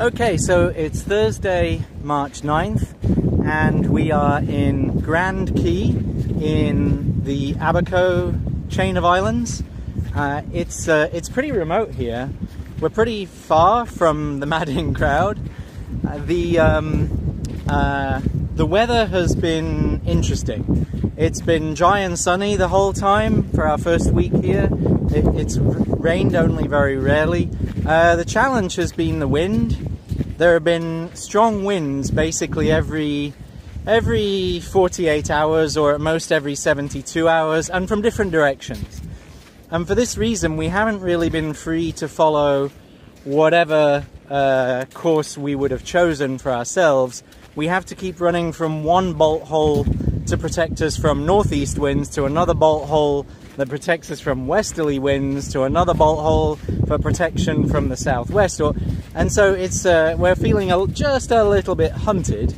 Okay, so it's Thursday, March 9th, and we are in Grand Cay in the Abaco chain of islands. Uh, it's, uh, it's pretty remote here. We're pretty far from the madding crowd. Uh, the, um, uh, the weather has been interesting. It's been dry and sunny the whole time for our first week here. It, it's rained only very rarely. Uh, the challenge has been the wind there have been strong winds basically every every 48 hours or at most every 72 hours and from different directions. And for this reason, we haven't really been free to follow whatever uh, course we would have chosen for ourselves. We have to keep running from one bolt hole to protect us from northeast winds to another bolt hole that protects us from westerly winds to another bolt hole for protection from the southwest. Or, and so it's uh, we're feeling a, just a little bit hunted.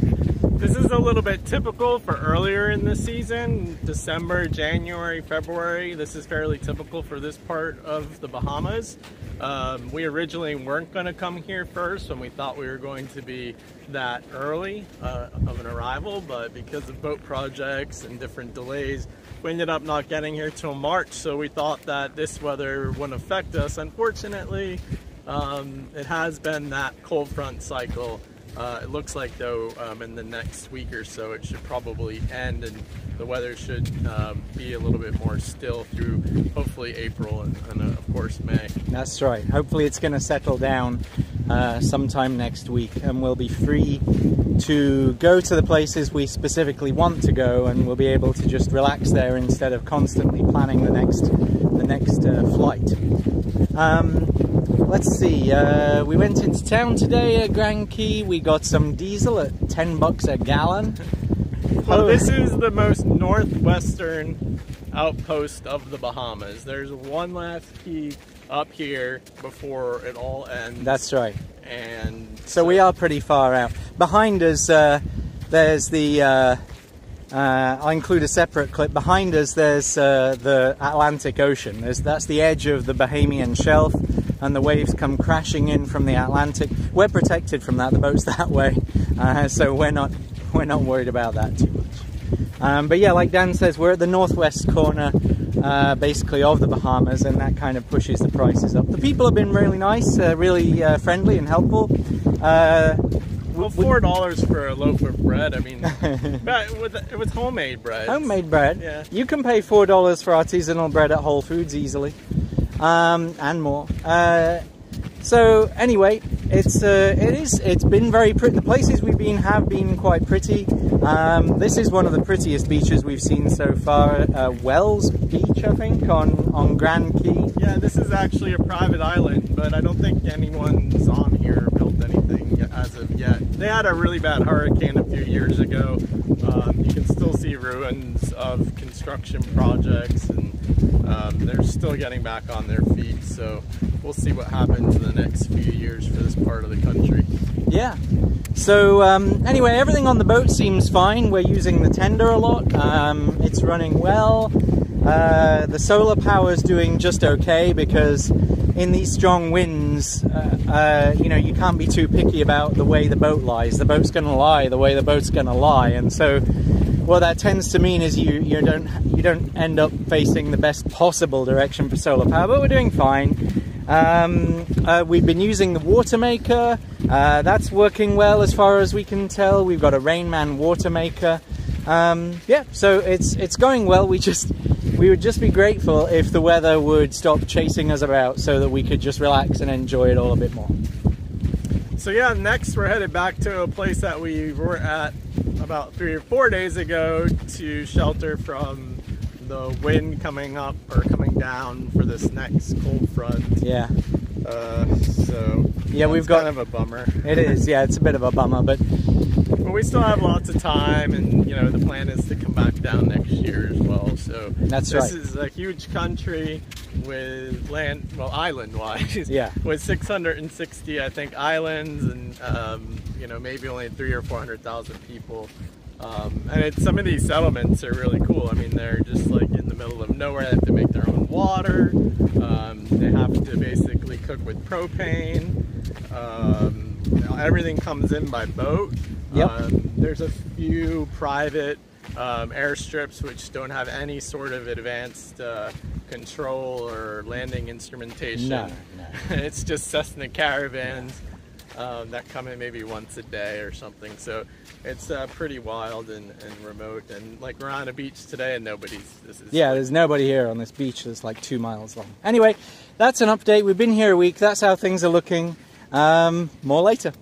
This is a little bit typical for earlier in the season, December, January, February. This is fairly typical for this part of the Bahamas. Um, we originally weren't going to come here first when we thought we were going to be that early uh, of an arrival, but because of boat projects and different delays, we ended up not getting here till March. So we thought that this weather wouldn't affect us. Unfortunately, um, it has been that cold front cycle uh, it looks like though um, in the next week or so it should probably end and the weather should um, be a little bit more still through hopefully April and, and uh, of course May. That's right. Hopefully it's going to settle down uh, sometime next week and we'll be free to go to the places we specifically want to go and we'll be able to just relax there instead of constantly planning the next the next uh, flight. Um, let's see, uh, we went into town today at Grand Cay. We got some diesel at 10 bucks a gallon. Well, this is the most northwestern outpost of the Bahamas. There's one last key up here before it all ends. That's right. And so, so we are pretty far out. Behind us, uh, there's the. Uh, uh, I'll include a separate clip. Behind us, there's uh, the Atlantic Ocean. There's, that's the edge of the Bahamian Shelf and the waves come crashing in from the Atlantic. We're protected from that. The boat's that way, uh, so we're not we're not worried about that too much. Um, but yeah, like Dan says, we're at the northwest corner, uh, basically of the Bahamas, and that kind of pushes the prices up. The people have been really nice, uh, really uh, friendly and helpful. Well, four dollars for a loaf of bread. I mean, but it was homemade bread. Homemade bread. Yeah. You can pay four dollars for artisanal bread at Whole Foods easily um, and more. Uh, so anyway, it's uh, it is it's been very pretty. The places we've been have been quite pretty. Um, this is one of the prettiest beaches we've seen so far. Uh, Wells Beach, I think, on on Grand Cay. Yeah, this is actually a private island, but I don't think anyone's on here built anything as of yet. They had a really bad hurricane a few years ago. Um, you can still see ruins of construction projects and um, they're still getting back on their feet. So we'll see what happens in the next few years for this part of the country. Yeah. So um, anyway, everything on the boat seems fine. We're using the tender a lot. Um, it's running well. Uh, the solar power is doing just okay because in these strong winds, uh, uh, you know, you can't be too picky about the way the boat lies. The boat's going to lie the way the boat's going to lie, and so what that tends to mean is you you don't you don't end up facing the best possible direction for solar power, but we're doing fine. Um, uh, we've been using the water maker. Uh, that's working well as far as we can tell. We've got a Rainman water maker. Um, yeah, so it's it's going well. We just we would just be grateful if the weather would stop chasing us about so that we could just relax and enjoy it all a bit more. So yeah, next we're headed back to a place that we were at about three or four days ago to shelter from the wind coming up or coming down for this next cold front. Yeah. Uh, so yeah, we've got kind of a bummer. It is, yeah, it's a bit of a bummer, but but we still have lots of time, and you know the plan is to come back down next year as well. So that's this right. This is a huge country with land, well, island-wise. Yeah. With 660, I think, islands, and um, you know maybe only three or four hundred thousand people. Um, and it's, some of these settlements are really cool. I mean, they're just like in the middle of nowhere. They have to make their own water. Um, they have to basically cook with propane. Um, everything comes in by boat. Yep. Um, there's a few private um, airstrips which don't have any sort of advanced uh, control or landing instrumentation. No, no. it's just Cessna caravans um, that come in maybe once a day or something. So it's uh, pretty wild and, and remote. And like we're on a beach today and nobody's. This is Yeah, there's nobody here on this beach that's like two miles long. Anyway, that's an update. We've been here a week. That's how things are looking. Um, more later.